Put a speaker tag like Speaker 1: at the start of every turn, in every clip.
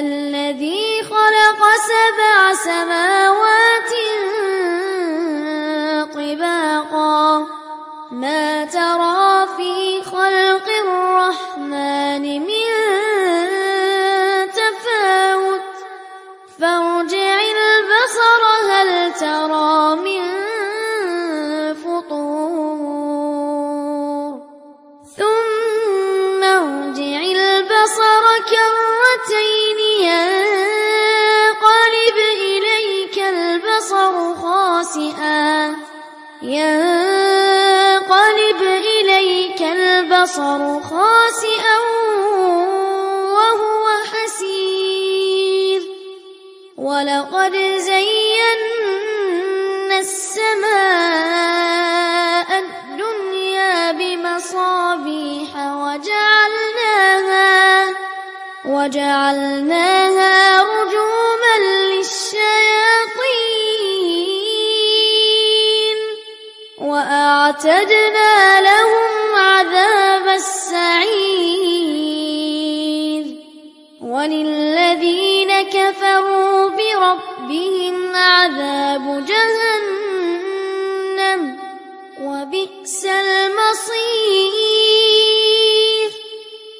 Speaker 1: الذي خلق سبع سماوات طباقا. ما ترى في خلق الرحمن من ينقلب إليك البصر خاسئا وهو حسير. ولقد زينا السماء الدنيا بمصابيح وجعلناها وجعلناها وأعتدنا لهم عذاب السعير. وللذين كفروا بربهم عذاب جهنم وبئس المصير.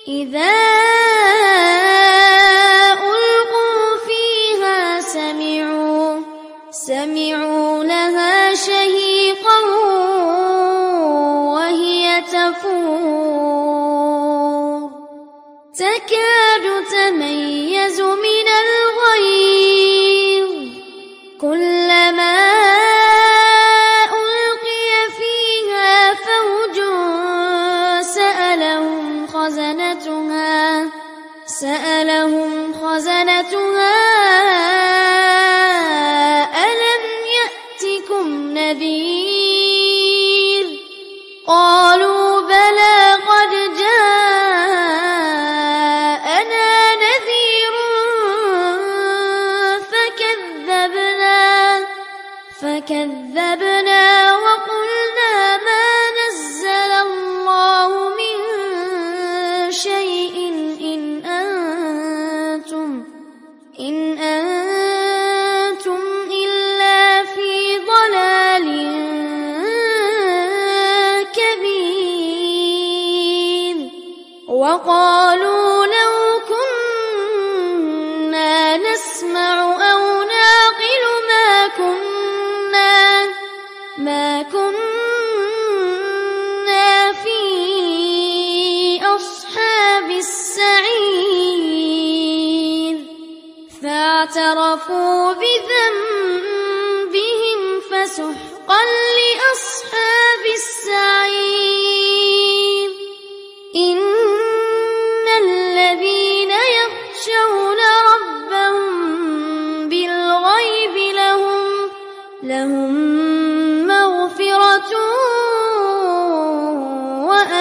Speaker 1: إذا ألقوا فيها سمعوا سمعوا تكاد تميز من وقالوا لو كنا نسمع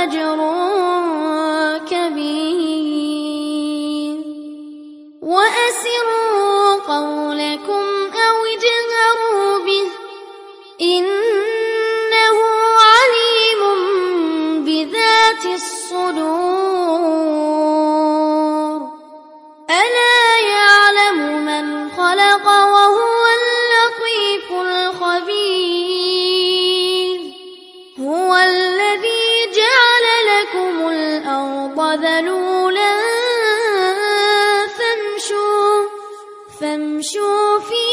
Speaker 1: وأجر فامشوا في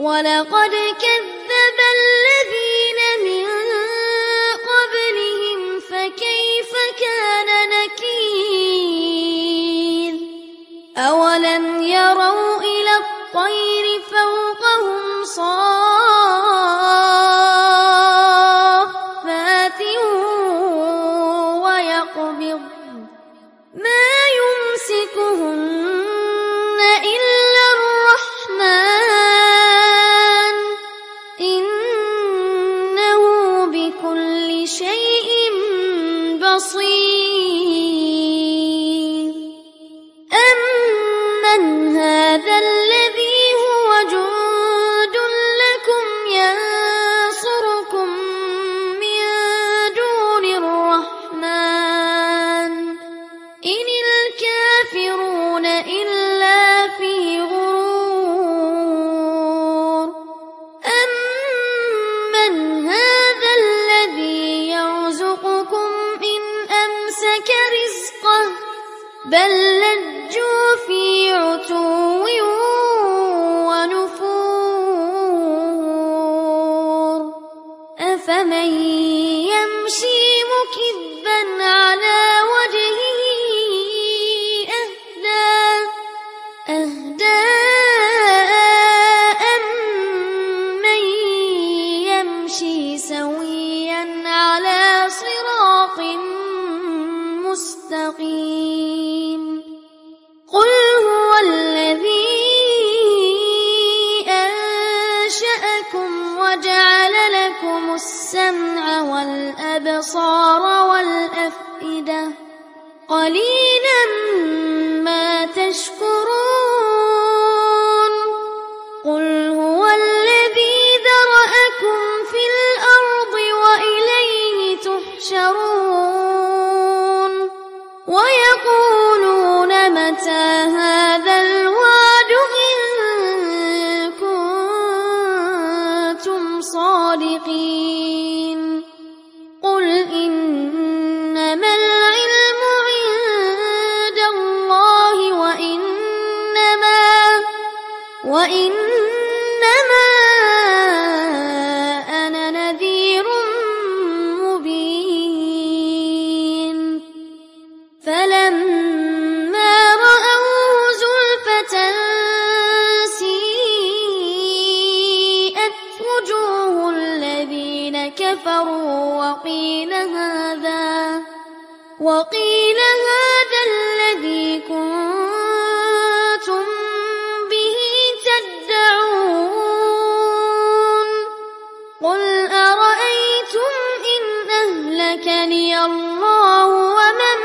Speaker 1: ولقد كذب بصير Bella. والأبصار والأفئدة. قليلا ما تشكرون. قل هو الذي ذرأكم في الأرض وإليه تحشرون. ويقولون متى هذا وإنما أنا نذير مبين. فلما رأوه زلفة سيئت وجوه الذين كفروا وقيل هذا وقيل هذا يهلكني الله ومن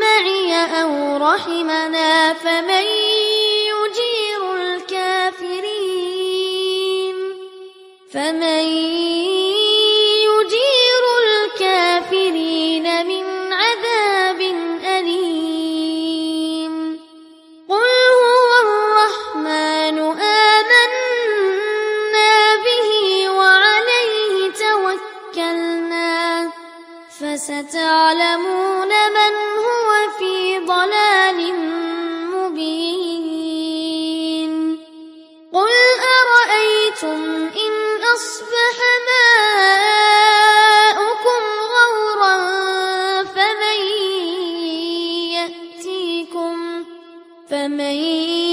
Speaker 1: معي أو رحمنا فمن يجير الكافرين فمن من